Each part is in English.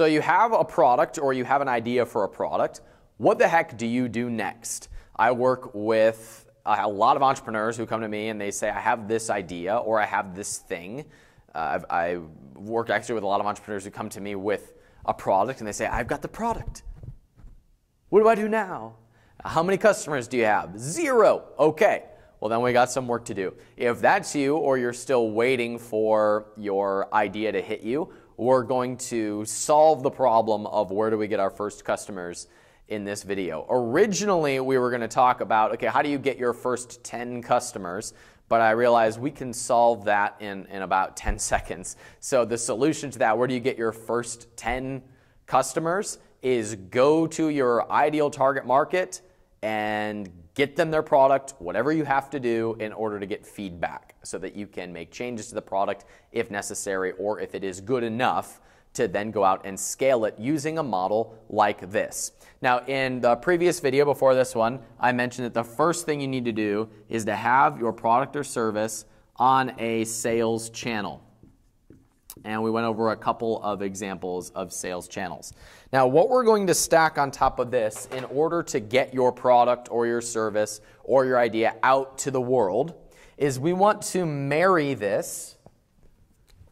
So you have a product or you have an idea for a product. What the heck do you do next? I work with a lot of entrepreneurs who come to me and they say, I have this idea or I have this thing. Uh, I've, I work actually with a lot of entrepreneurs who come to me with a product and they say, I've got the product. What do I do now? How many customers do you have? Zero. Okay. Well, then we got some work to do. If that's you or you're still waiting for your idea to hit you, we're going to solve the problem of where do we get our first customers in this video. Originally, we were going to talk about, okay, how do you get your first 10 customers? But I realized we can solve that in, in about 10 seconds. So the solution to that, where do you get your first 10 customers, is go to your ideal target market and get them their product, whatever you have to do in order to get feedback so that you can make changes to the product if necessary or if it is good enough to then go out and scale it using a model like this. Now, in the previous video before this one, I mentioned that the first thing you need to do is to have your product or service on a sales channel. And we went over a couple of examples of sales channels. Now, what we're going to stack on top of this in order to get your product or your service or your idea out to the world is we want to marry this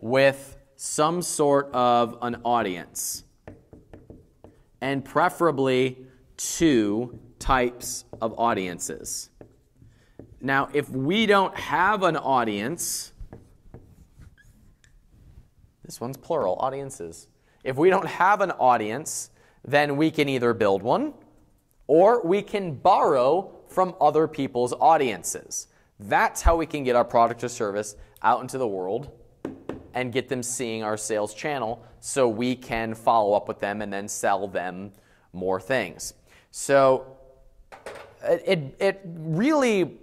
with some sort of an audience, and preferably two types of audiences. Now, if we don't have an audience, this one's plural, audiences. If we don't have an audience, then we can either build one or we can borrow from other people's audiences. That's how we can get our product or service out into the world and get them seeing our sales channel so we can follow up with them and then sell them more things. So it, it really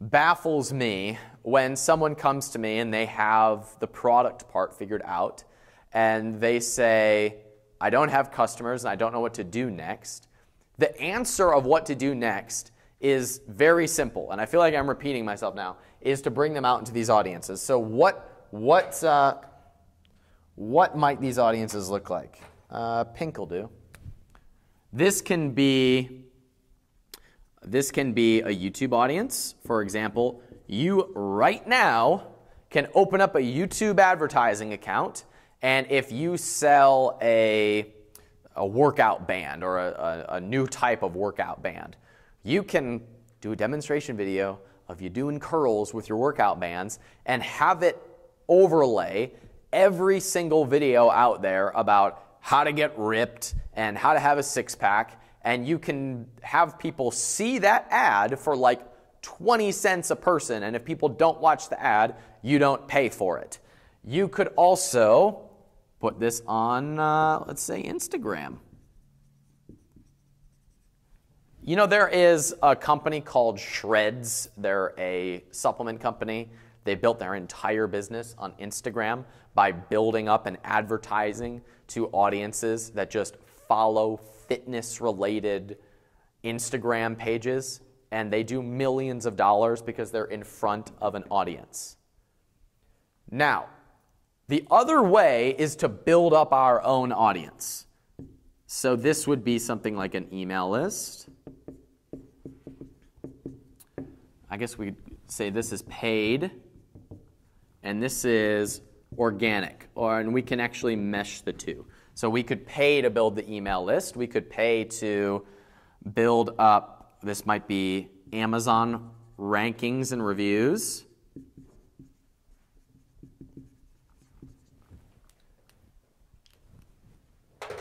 baffles me when someone comes to me and they have the product part figured out and they say, I don't have customers and I don't know what to do next. The answer of what to do next is very simple, and I feel like I'm repeating myself now, is to bring them out into these audiences. So, what what, uh, what might these audiences look like? Uh, pink will do. This can be this can be a YouTube audience. For example, you right now can open up a YouTube advertising account, and if you sell a, a workout band or a, a, a new type of workout band, you can do a demonstration video of you doing curls with your workout bands and have it overlay every single video out there about how to get ripped and how to have a six pack. And you can have people see that ad for like 20 cents a person. And if people don't watch the ad, you don't pay for it. You could also put this on, uh, let's say, Instagram. You know, there is a company called Shredz. They're a supplement company they built their entire business on Instagram by building up and advertising to audiences that just follow fitness related Instagram pages. And they do millions of dollars because they're in front of an audience. Now, the other way is to build up our own audience. So this would be something like an email list. I guess we'd say this is paid and this is organic, or, and we can actually mesh the two. So we could pay to build the email list. We could pay to build up, this might be Amazon rankings and reviews.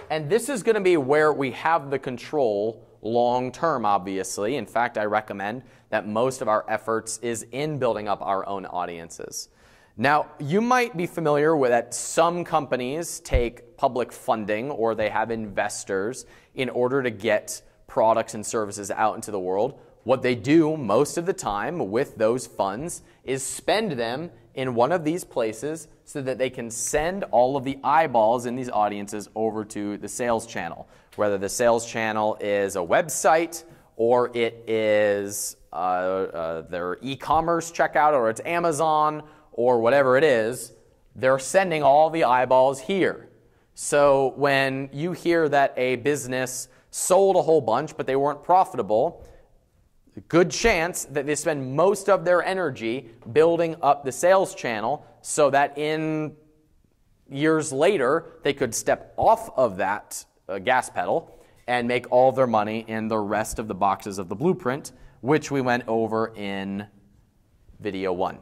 And this is going to be where we have the control long term, obviously. In fact, I recommend that most of our efforts is in building up our own audiences. Now, you might be familiar with that some companies take public funding or they have investors in order to get products and services out into the world. What they do most of the time with those funds is spend them in one of these places so that they can send all of the eyeballs in these audiences over to the sales channel. Whether the sales channel is a website or it is uh, uh, their e commerce checkout or it's Amazon or whatever it is, they're sending all the eyeballs here. So when you hear that a business sold a whole bunch but they weren't profitable, good chance that they spend most of their energy building up the sales channel so that in years later they could step off of that uh, gas pedal and make all their money in the rest of the boxes of the blueprint, which we went over in video one.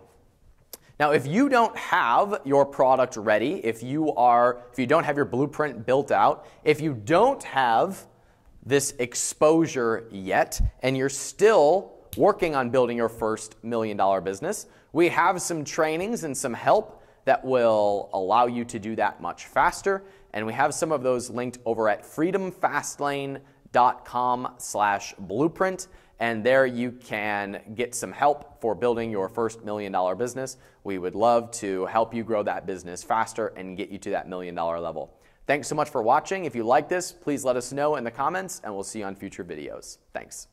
Now, if you don't have your product ready, if you are if you don't have your blueprint built out, if you don't have this exposure yet and you're still working on building your first million dollar business, we have some trainings and some help that will allow you to do that much faster. And we have some of those linked over at freedomfastlane.com slash blueprint. And there you can get some help for building your first million dollar business. We would love to help you grow that business faster and get you to that million dollar level. Thanks so much for watching. If you like this, please let us know in the comments and we'll see you on future videos. Thanks.